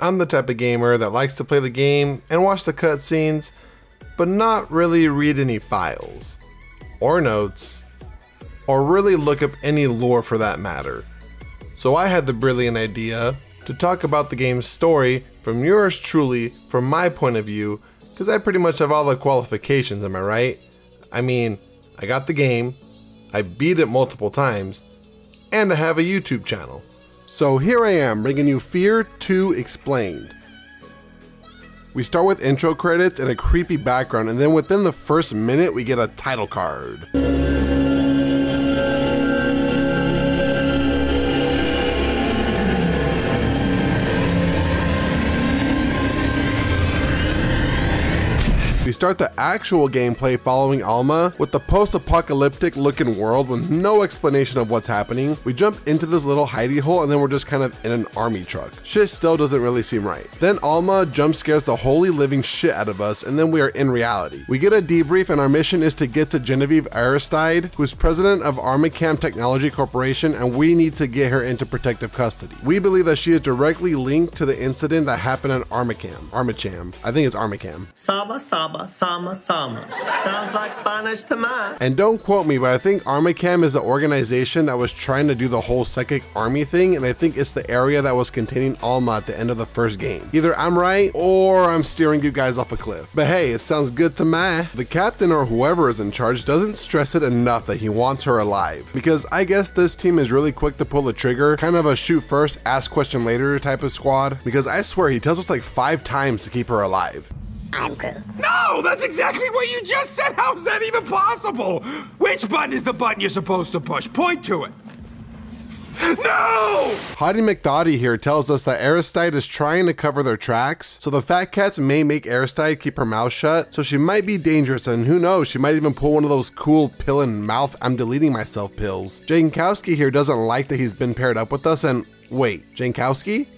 I'm the type of gamer that likes to play the game and watch the cutscenes, but not really read any files, or notes, or really look up any lore for that matter. So I had the brilliant idea to talk about the game's story from yours truly, from my point of view, because I pretty much have all the qualifications, am I right? I mean, I got the game, I beat it multiple times, and I have a YouTube channel. So here I am bringing you Fear 2 Explained. We start with intro credits and a creepy background, and then within the first minute, we get a title card. Start the actual gameplay following Alma with the post-apocalyptic looking world with no explanation of what's happening. We jump into this little hidey hole and then we're just kind of in an army truck. Shit still doesn't really seem right. Then Alma jump scares the holy living shit out of us and then we are in reality. We get a debrief and our mission is to get to Genevieve Aristide, who's president of Armacham Technology Corporation and we need to get her into protective custody. We believe that she is directly linked to the incident that happened in Armacham. Armacham. I think it's Armacham. Saba, Saba, Sama, Sama. Sounds like Spanish to me. And don't quote me, but I think Armacham is the organization that was trying to do the whole psychic army thing, and I think it's the area that was containing Alma at the end of the first game. Either I'm right, or I'm steering you guys off a cliff. But hey, it sounds good to me. The captain or whoever is in charge doesn't stress it enough that he wants her alive, because I guess this team is really quick to pull the trigger, kind of a shoot first, ask question later type of squad, because I swear he tells us like five times to keep her alive. I'm Groot. No, that's exactly what you just said. How's that even possible? Which button is the button you're supposed to push? Point to it. No! Hottie McDotty here tells us that Aristide is trying to cover their tracks, so the fat cats may make Aristide keep her mouth shut, so she might be dangerous, and who knows, she might even pull one of those cool pill and mouth I'm deleting myself pills. Jankowski here doesn't like that he's been paired up with us, and wait, Jankowski?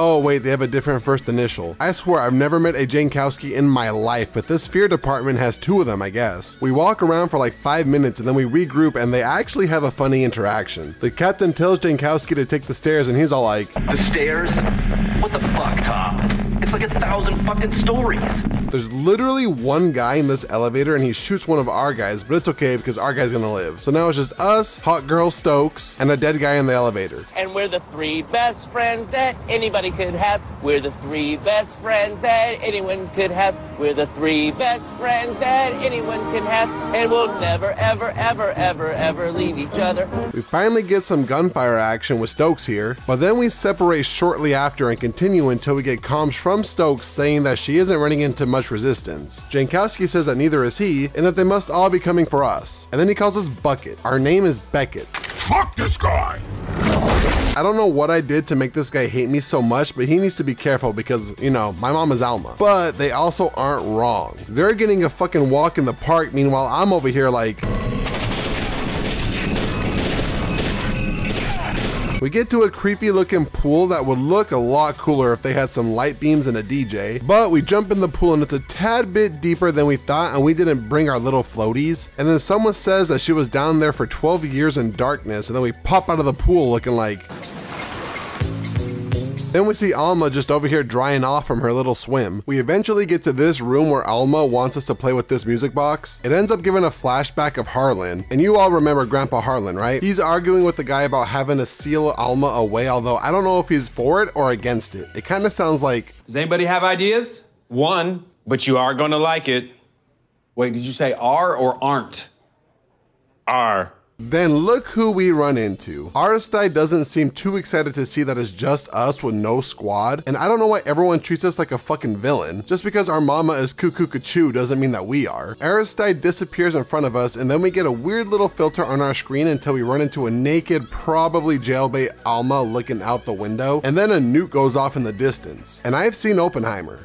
Oh wait, they have a different first initial. I swear I've never met a Jankowski in my life, but this fear department has two of them, I guess. We walk around for like five minutes and then we regroup and they actually have a funny interaction. The captain tells Jankowski to take the stairs and he's all like, The stairs? What the fuck, Tom? It's like a thousand fucking stories. There's literally one guy in this elevator and he shoots one of our guys, but it's okay because our guy's gonna live. So now it's just us, Hot Girl Stokes, and a dead guy in the elevator. And we're the three best friends that anybody could have. We're the three best friends that anyone could have. We're the three best friends that anyone can have. And we'll never, ever, ever, ever, ever leave each other. We finally get some gunfire action with Stokes here, but then we separate shortly after and continue until we get comms from Stokes saying that she isn't running into much resistance. Jankowski says that neither is he, and that they must all be coming for us. And then he calls us Bucket. Our name is Becket. Fuck this guy! I don't know what I did to make this guy hate me so much, but he needs to be careful because, you know, my mom is Alma. But they also aren't wrong. They're getting a fucking walk in the park, meanwhile I'm over here like... We get to a creepy looking pool that would look a lot cooler if they had some light beams and a DJ, but we jump in the pool and it's a tad bit deeper than we thought and we didn't bring our little floaties. And then someone says that she was down there for 12 years in darkness and then we pop out of the pool looking like... Then we see Alma just over here drying off from her little swim. We eventually get to this room where Alma wants us to play with this music box. It ends up giving a flashback of Harlan, and you all remember Grandpa Harlan, right? He's arguing with the guy about having to seal Alma away, although I don't know if he's for it or against it. It kind of sounds like Does anybody have ideas? One, but you are gonna like it. Wait, did you say are or aren't? Are. Then look who we run into. Aristide doesn't seem too excited to see that it's just us with no squad, and I don't know why everyone treats us like a fucking villain. Just because our mama is cuckoo cuckoo doesn't mean that we are. Aristide disappears in front of us, and then we get a weird little filter on our screen until we run into a naked, probably jailbait Alma looking out the window, and then a nuke goes off in the distance. And I've seen Oppenheimer.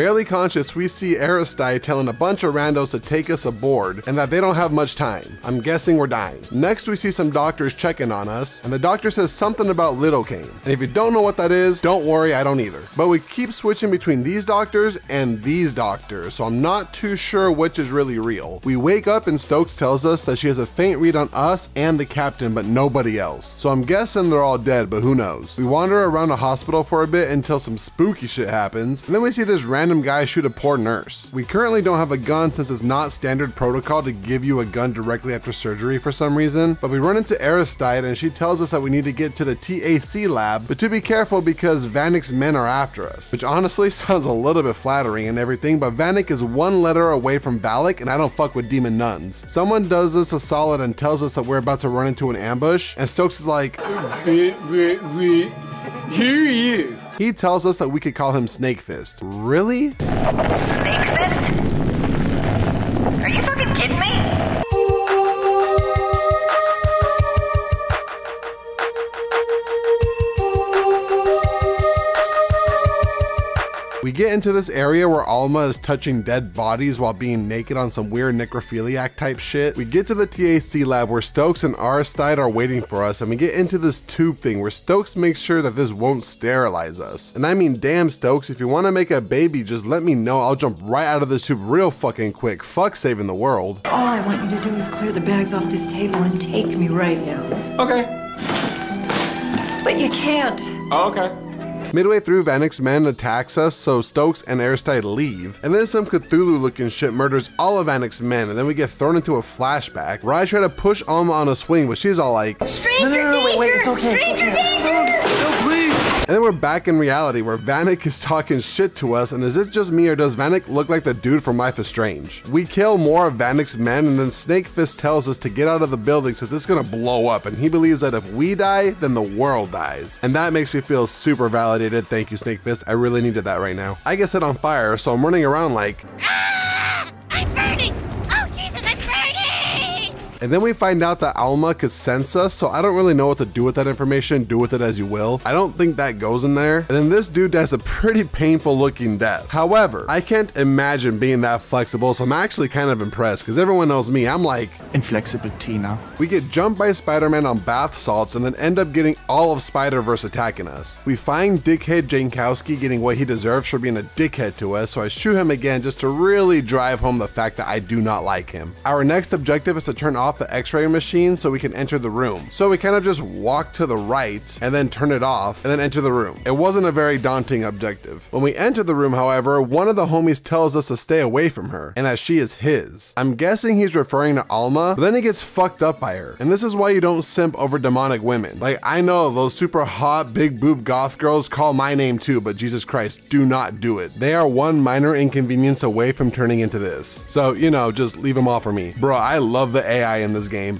Barely conscious, we see Aristide telling a bunch of randos to take us aboard and that they don't have much time. I'm guessing we're dying. Next, we see some doctors checking on us, and the doctor says something about Lidocaine. And if you don't know what that is, don't worry, I don't either. But we keep switching between these doctors and these doctors, so I'm not too sure which is really real. We wake up and Stokes tells us that she has a faint read on us and the captain, but nobody else. So I'm guessing they're all dead, but who knows? We wander around the hospital for a bit until some spooky shit happens, and then we see this random guy shoot a poor nurse. We currently don't have a gun since it's not standard protocol to give you a gun directly after surgery for some reason, but we run into Aristide and she tells us that we need to get to the TAC lab, but to be careful because Vanek's men are after us, which honestly sounds a little bit flattering and everything, but Vanek is one letter away from Valak and I don't fuck with demon nuns. Someone does us a solid and tells us that we're about to run into an ambush, and Stokes is like, Wait, wait, wait. Here he tells us that we could call him Snake Fist. Really? Snake fist? Get into this area where Alma is touching dead bodies while being naked on some weird necrophiliac type shit. We get to the TAC lab where Stokes and Aristide are waiting for us, and we get into this tube thing where Stokes makes sure that this won't sterilize us. And I mean, damn, Stokes, if you want to make a baby, just let me know. I'll jump right out of this tube real fucking quick. Fuck saving the world. All I want you to do is clear the bags off this table and take me right now. Okay. But you can't. Oh, okay. Midway through, Vanek's men attacks us, so Stokes and Aristide leave, and then some Cthulhu looking shit murders all of Vanek's men, and then we get thrown into a flashback where I try to push Alma on a swing, but she's all like, Stranger danger! Stranger danger! And then we're back in reality where Vanek is talking shit to us, and is it just me or does Vanek look like the dude from Life is Strange? We kill more of Vanek's men, and then Snake Fist tells us to get out of the building since it's gonna blow up, and he believes that if we die, then the world dies. And that makes me feel super validated. Thank you, Snake Fist. I really needed that right now. I get set on fire, so I'm running around like, Ah! I'm burning! And then we find out that Alma could sense us, so I don't really know what to do with that information. Do with it as you will. I don't think that goes in there. And then this dude dies a pretty painful looking death. However, I can't imagine being that flexible, so I'm actually kind of impressed because everyone knows me. I'm like, Inflexible Tina. we get jumped by Spider Man on bath salts and then end up getting all of Spider Verse attacking us. We find Dickhead Jankowski getting what he deserves for being a dickhead to us, so I shoot him again just to really drive home the fact that I do not like him. Our next objective is to turn off the x ray machine so we can enter the room. So we kind of just walk to the right and then turn it off and then enter the room. It wasn't a very daunting objective. When we enter the room, however, one of the homies tells us to stay away from her and that she is his. I'm guessing he's referring to Alma, but then he gets fucked up by her. And this is why you don't simp over demonic women. Like, I know those super hot, big boob goth girls call my name too, but Jesus Christ, do not do it. They are one minor inconvenience away from turning into this. So, you know, just leave them off for me. Bro, I love the AI in this game.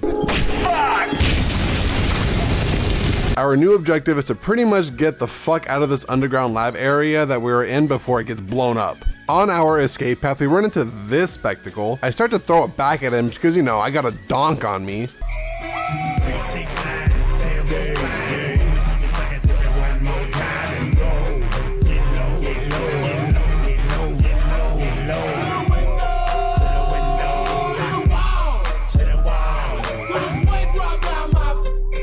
Our new objective is to pretty much get the fuck out of this underground lab area that we were in before it gets blown up. On our escape path, we run into this spectacle. I start to throw it back at him because, you know, I got a donk on me.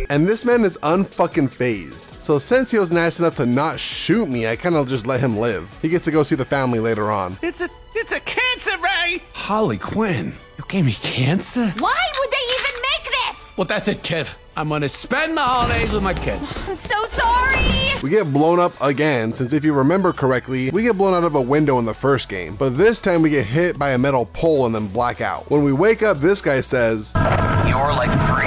And this man is unfucking phased. So since he was nice enough to not shoot me, I kind of just let him live. He gets to go see the family later on. It's a it's a cancer ray. Holly Quinn, you gave me cancer? Why would they even make this? Well, that's it, Kev. I'm gonna spend the holidays with my kids. I'm so sorry! We get blown up again, since if you remember correctly, we get blown out of a window in the first game. But this time we get hit by a metal pole and then black out. When we wake up, this guy says, You're like free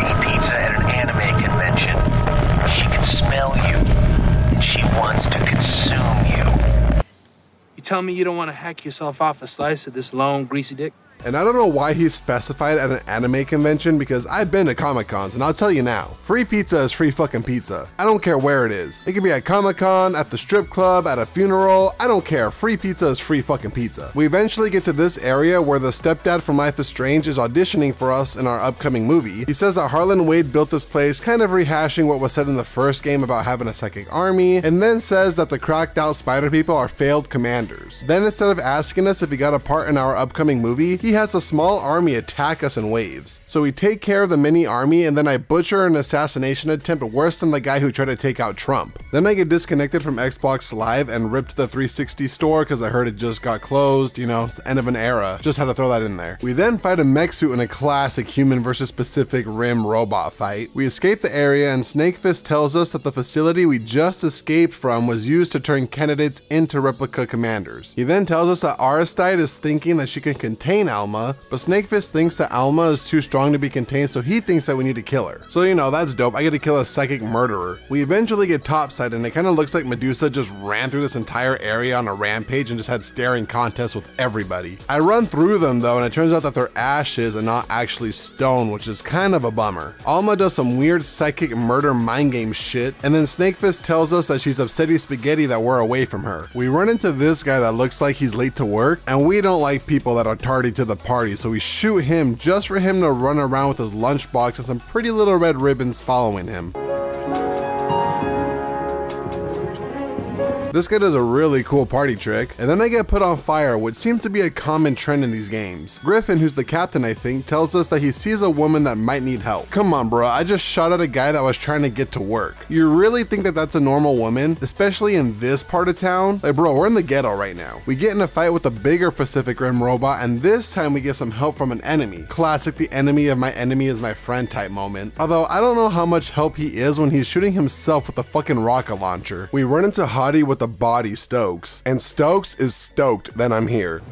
tell me you don't want to hack yourself off a slice of this long, greasy dick? And I don't know why he specified at an anime convention because I've been to Comic Cons and I'll tell you now, free pizza is free fucking pizza. I don't care where it is. It could be at Comic Con, at the strip club, at a funeral, I don't care. Free pizza is free fucking pizza. We eventually get to this area where the stepdad from Life is Strange is auditioning for us in our upcoming movie. He says that Harlan Wade built this place, kind of rehashing what was said in the first game about having a psychic army, and then says that the cracked out spider people are failed commanders. Then instead of asking us if he got a part in our upcoming movie, he has a small army attack us in waves. So we take care of the mini army and then I butcher an assassination attempt worse than the guy who tried to take out Trump. Then I get disconnected from Xbox Live and ripped the 360 store because I heard it just got closed, you know, it's the end of an era. Just had to throw that in there. We then fight a mech suit in a classic human versus Pacific Rim robot fight. We escape the area and Snakefist tells us that the facility we just escaped from was used to turn candidates into replica commanders. He then tells us that Aristide is thinking that she can contain Alma, but Snakefist thinks that Alma is too strong to be contained, so he thinks that we need to kill her. So you know, that's dope. I get to kill a psychic murderer. We eventually get topside and it kind of looks like Medusa just ran through this entire area on a rampage and just had staring contests with everybody. I run through them though and it turns out that they're ashes and not actually stone, which is kind of a bummer. Alma does some weird psychic murder mind game shit, and then Snakefist tells us that she's upsetty spaghetti that we're away from her. We run into this guy that looks like he's late to work, and we don't like people that are tardy to the party, so we shoot him just for him to run around with his lunchbox and some pretty little red ribbons following him. This guy does a really cool party trick, and then they get put on fire, which seems to be a common trend in these games. Griffin, who's the captain I think, tells us that he sees a woman that might need help. Come on bro, I just shot at a guy that was trying to get to work. You really think that that's a normal woman, especially in this part of town? Like bro, we're in the ghetto right now. We get in a fight with a bigger Pacific Rim robot, and this time we get some help from an enemy. Classic the enemy of my enemy is my friend type moment. Although I don't know how much help he is when he's shooting himself with a fucking rocket launcher. We run into Hottie with the body Stokes, and Stokes is stoked that I'm here.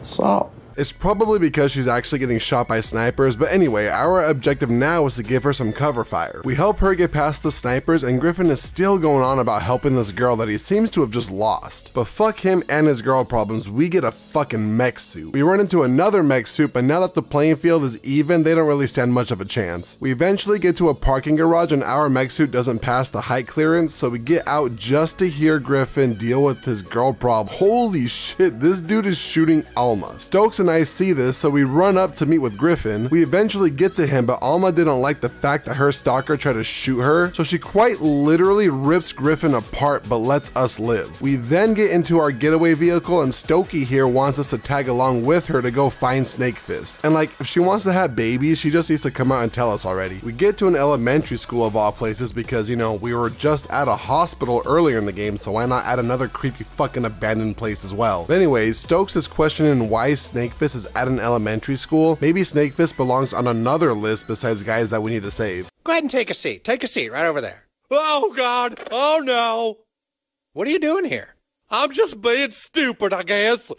So, It's probably because she's actually getting shot by snipers, but anyway, our objective now is to give her some cover fire. We help her get past the snipers, and Griffin is still going on about helping this girl that he seems to have just lost. But fuck him and his girl problems, we get a fucking mech suit. We run into another mech suit, but now that the playing field is even, they don't really stand much of a chance. We eventually get to a parking garage, and our mech suit doesn't pass the height clearance, so we get out just to hear Griffin deal with his girl problem. Holy shit, this dude is shooting Alma. Stokes and I see this, so we run up to meet with Griffin. We eventually get to him, but Alma didn't like the fact that her stalker tried to shoot her, so she quite literally rips Griffin apart but lets us live. We then get into our getaway vehicle, and Stokey here wants us to tag along with her to go find Snake Fist. And like, if she wants to have babies, she just needs to come out and tell us already. We get to an elementary school of all places because, you know, we were just at a hospital earlier in the game, so why not add another creepy fucking abandoned place as well? But anyways, Stokes is questioning why Snakefist is at an elementary school. Maybe Snakefist belongs on another list besides guys that we need to save. Go ahead and take a seat. Take a seat right over there. Oh, God. Oh, no. What are you doing here? I'm just being stupid, I guess.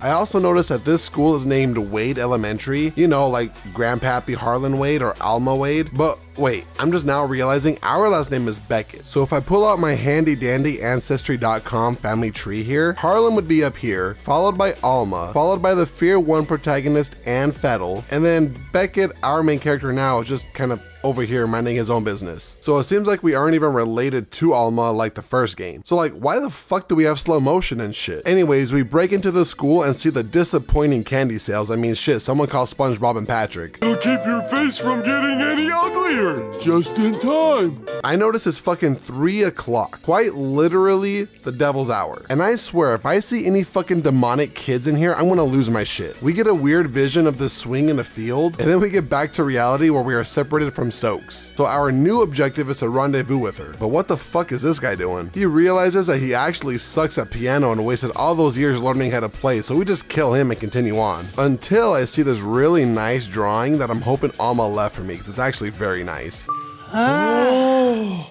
I also noticed that this school is named Wade Elementary, you know, like Grandpappy Harlan Wade or Alma Wade. But wait, I'm just now realizing our last name is Becket. So if I pull out my handy dandy ancestry.com family tree here, Harlan would be up here, followed by Alma, followed by the Fear 1 protagonist Ann Fettel, and then Becket, our main character now, is just kind of over here minding his own business. So it seems like we aren't even related to Alma like the first game. So like, why the fuck do we have slow motion and shit? Anyways, we break into the school and see the disappointing candy sales. I mean, shit, someone called SpongeBob and Patrick. It'll keep your face from getting any uglier. Just in time. I notice it's fucking three o'clock, quite literally the devil's hour. And I swear, if I see any fucking demonic kids in here, I'm gonna lose my shit. We get a weird vision of the swing in a field, and then we get back to reality where we are separated from Stokes. So our new objective is to rendezvous with her. But what the fuck is this guy doing? He realizes that he actually sucks at piano and wasted all those years learning how to play, so we just kill him and continue on. Until I see this really nice drawing that I'm hoping Alma left for me, because it's actually very nice. Oh,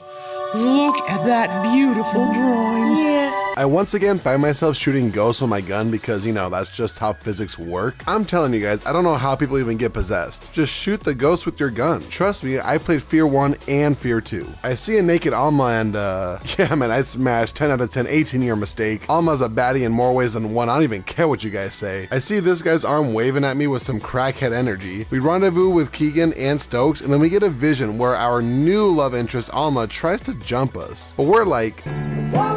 look at that beautiful drawing. I once again find myself shooting ghosts with my gun because, you know, that's just how physics work. I'm telling you guys, I don't know how people even get possessed. Just shoot the ghost with your gun. Trust me, I played Fear 1 and Fear 2. I see a naked Alma and, uh, yeah, man, I smashed 10 out of 10, 18 year mistake. Alma's a baddie in more ways than one. I don't even care what you guys say. I see this guy's arm waving at me with some crackhead energy. We rendezvous with Keegan and Stokes, and then we get a vision where our new love interest, Alma, tries to jump us. But we're like, Don't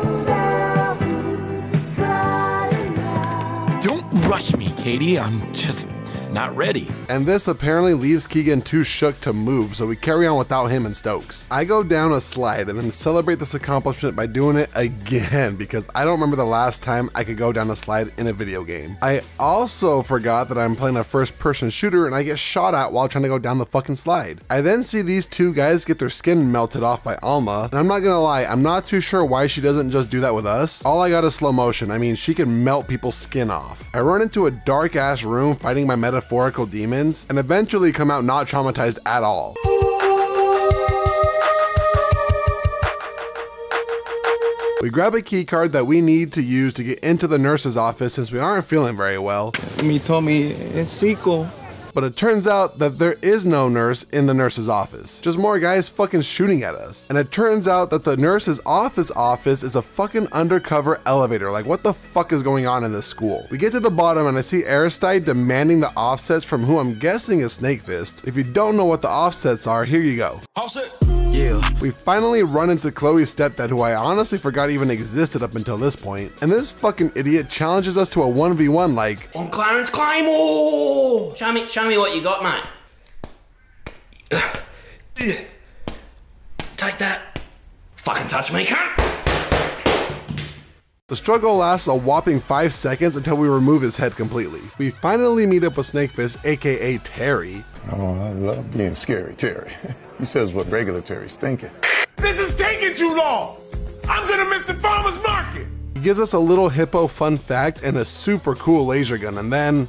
rush me, Katie. I'm just not ready. And this apparently leaves Keegan too shook to move, so we carry on without him and Stokes. I go down a slide and then celebrate this accomplishment by doing it again because I don't remember the last time I could go down a slide in a video game. I also forgot that I'm playing a first person shooter and I get shot at while trying to go down the fucking slide. I then see these two guys get their skin melted off by Alma, and I'm not gonna lie, I'm not too sure why she doesn't just do that with us. All I got is slow motion. I mean, she can melt people's skin off. I run into a dark ass room fighting my metaphorical demons and eventually come out not traumatized at all. We grab a key card that we need to use to get into the nurse's office since we aren't feeling very well. Told me it's sequel. But it turns out that there is no nurse in the nurse's office. Just more guys fucking shooting at us. And it turns out that the nurse's office office is a fucking undercover elevator. Like, what the fuck is going on in this school? We get to the bottom and I see Aristide demanding the offsets from who I'm guessing is Snake Fist. If you don't know what the offsets are, here you go. Offset. Yeah. We finally run into Chloe's stepdad, who I honestly forgot even existed up until this point, and this fucking idiot challenges us to a 1v1 like, On Clarence Claymore! Show me, show me what you got, mate. Take that. Fucking touch me, cunt. The struggle lasts a whopping 5 seconds until we remove his head completely. We finally meet up with Snakefist, aka Terry. Oh, I love being scary, Terry. He says what regular Terry's thinking. This is taking too long. I'm gonna miss the farmer's market. He gives us a little hippo fun fact and a super cool laser gun, and then.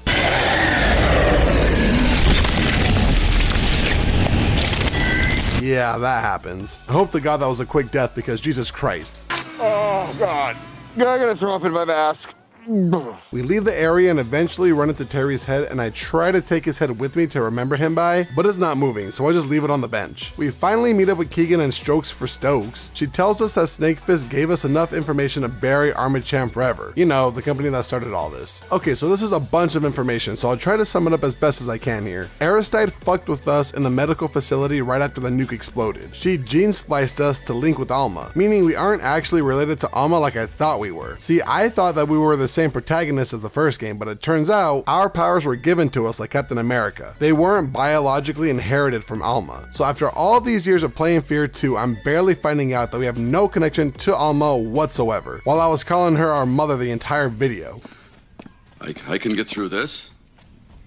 Yeah, that happens. I hope to God that was a quick death because Jesus Christ. Oh, God. I'm gonna throw up in my mask. We leave the area and eventually run into Terry's head, and I try to take his head with me to remember him by, but it's not moving, so I just leave it on the bench. We finally meet up with Keegan and Strokes for Stokes. She tells us that Snakefist gave us enough information to bury Armacham forever. You know, the company that started all this. Okay, so this is a bunch of information, so I'll try to sum it up as best as I can here. Aristide fucked with us in the medical facility right after the nuke exploded. She gene spliced us to link with Alma, meaning we aren't actually related to Alma like I thought we were. See, I thought that we were the same protagonist as the first game, but it turns out our powers were given to us like Captain America. They weren't biologically inherited from Alma. So after all these years of playing Fear 2, I'm barely finding out that we have no connection to Alma whatsoever, while I was calling her our mother the entire video. I, I can get through this.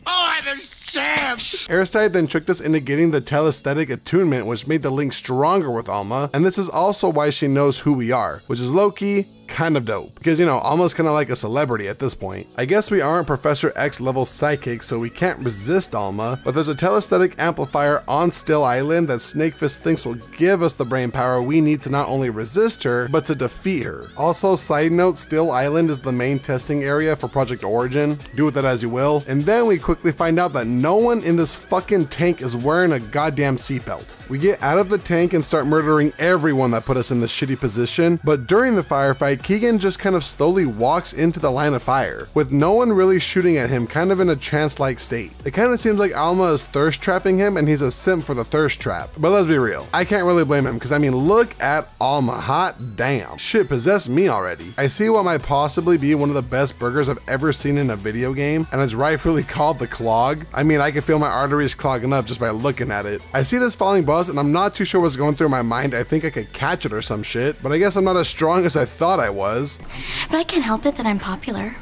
Oh, I'm a sham! Aristide then tricked us into getting the telesthetic attunement, which made the link stronger with Alma, and this is also why she knows who we are, which is low-key kind of dope. Because, you know, almost kind of like a celebrity at this point. I guess we aren't Professor X level psychics, so we can't resist Alma, but there's a telesthetic amplifier on Still Island that Snakefist thinks will give us the brain power we need to not only resist her, but to defeat her. Also, side note, Still Island is the main testing area for Project Origin. Do with that as you will. And then we quickly find out that no one in this fucking tank is wearing a goddamn seatbelt. We get out of the tank and start murdering everyone that put us in this shitty position, but during the firefight, Keegan just kind of slowly walks into the line of fire, with no one really shooting at him, kind of in a trance like state. It kind of seems like Alma is thirst trapping him and he's a simp for the thirst trap. But let's be real, I can't really blame him because I mean, look at Alma, hot damn. Shit possessed me already. I see what might possibly be one of the best burgers I've ever seen in a video game, and it's rightfully called the clog. I mean, I can feel my arteries clogging up just by looking at it. I see this falling bus and I'm not too sure what's going through my mind. I think I could catch it or some shit, but I guess I'm not as strong as I thought I was. But I can't help it that I'm popular.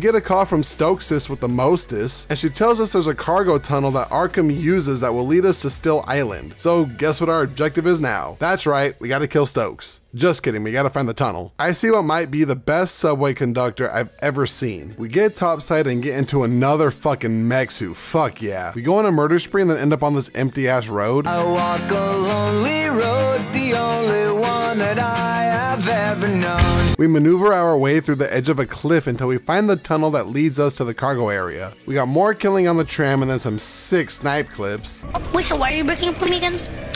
We get a call from Stokesis with the Mostess, and she tells us there's a cargo tunnel that Armacham uses that will lead us to Still Island. So guess what our objective is now? That's right, we gotta kill Stokes. Just kidding, we gotta find the tunnel. I see what might be the best subway conductor I've ever seen. We get topside and get into another fucking mech suit. Fuck yeah. We go on a murder spree and then end up on this empty ass road. I walk a lonely road, We maneuver our way through the edge of a cliff until we find the tunnel that leads us to the cargo area. We got more killing on the tram and then some sick snipe clips. Wait, so why are you breaking up with me again?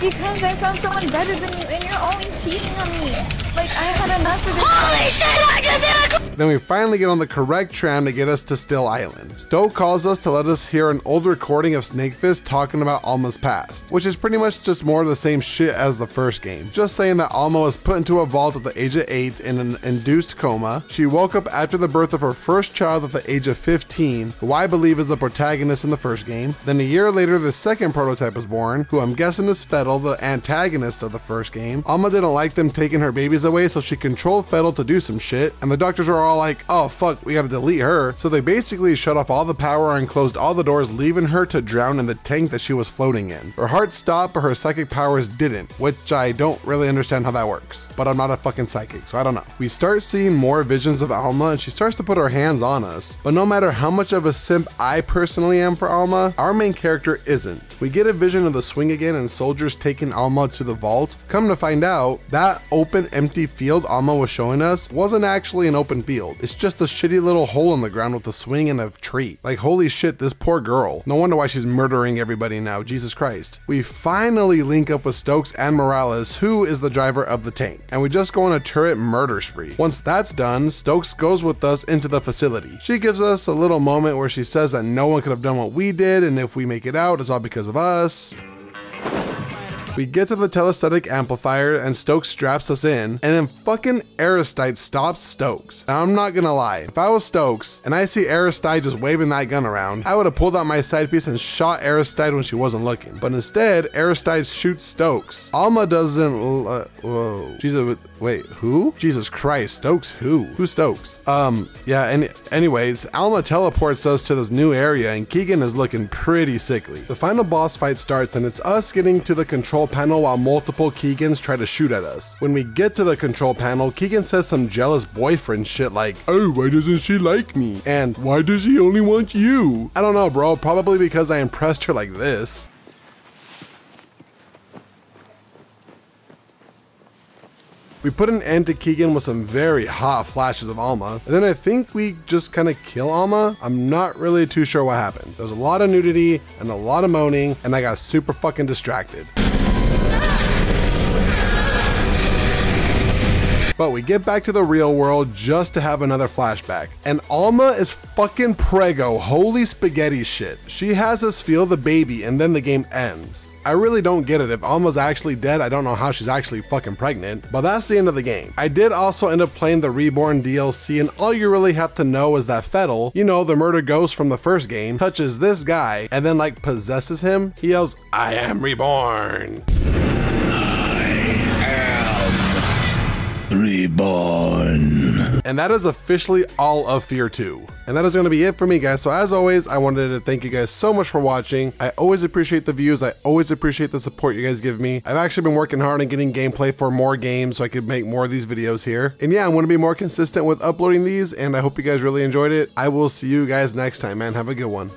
Because I found someone better than you and you're always cheating on me. Like, I had enough of this. Holy shit, I just hit a Then we finally get on the correct tram to get us to Still Island. Stoke calls us to let us hear an old recording of Snakefist talking about Alma's past, which is pretty much just more of the same shit as the first game. Just saying that Alma was put into a vault at the age of 8 in an induced coma. She woke up after the birth of her first child at the age of 15, who I believe is the protagonist in the first game. Then a year later, the second prototype was born, who I'm guessing is Fettel, the antagonist of the first game. Alma didn't like them taking her babies away, so she controlled Fettel to do some shit, and the doctors are all like, oh fuck, we gotta delete her. So they basically shut off all the power and closed all the doors, leaving her to drown in the tank that she was floating in. Her heart stopped, but her psychic powers didn't, which I don't really understand how that works. But I'm not a fucking psychic, so I don't know. We start seeing more visions of Alma, and she starts to put her hands on us. But no matter how much of a simp I personally am for Alma, our main character isn't. We get a vision of the swing again and soldiers taking Alma to the vault. Come to find out, that open, empty field Alma was showing us wasn't actually an open field. It's just a shitty little hole in the ground with a swing and a tree. Like, holy shit, this poor girl. No wonder why she's murdering everybody now. Jesus Christ. We finally link up with Stokes and Morales, who is the driver of the tank. And we just go on a turret murder spree. Once that's done, Stokes goes with us into the facility. She gives us a little moment where she says that no one could have done what we did, and if we make it out, it's all because of us. We get to the telesthetic amplifier and Stokes straps us in, and then fucking Aristide stops Stokes. Now, I'm not gonna lie, if I was Stokes and I see Aristide just waving that gun around, I would have pulled out my side piece and shot Aristide when she wasn't looking. But instead, Aristide shoots Stokes. Alma doesn't. Uh, whoa. Jesus, wait, who? Jesus Christ, Stokes who? Who's Stokes? Um, yeah, and anyways, Alma teleports us to this new area and Keegan is looking pretty sickly. The final boss fight starts and it's us getting to the control panel while multiple Keegans try to shoot at us. When we get to the control panel, Keegan says some jealous boyfriend shit like, Oh, why doesn't she like me? and Why does she only want you? I don't know, bro, probably because I impressed her like this. We put an end to Keegan with some very hot flashes of Alma, and then I think we just kind of kill Alma. I'm not really too sure what happened. There was a lot of nudity and a lot of moaning, and I got super fucking distracted. But we get back to the real world just to have another flashback. And Alma is fucking prego, holy spaghetti shit. She has us feel the baby and then the game ends. I really don't get it. If Alma's actually dead, I don't know how she's actually fucking pregnant. But that's the end of the game. I did also end up playing the Reborn DLC, and all you really have to know is that Fettel, you know, the murder ghost from the first game, touches this guy and then like possesses him. He yells, I am reborn. Reborn. And that is officially all of Fear 2. And that is going to be it for me, guys. So, as always, I wanted to thank you guys so much for watching. I always appreciate the views. I always appreciate the support you guys give me. I've actually been working hard on getting gameplay for more games so I could make more of these videos here. And yeah, I'm going to be more consistent with uploading these, and I hope you guys really enjoyed it. I will see you guys next time, man. Have a good one.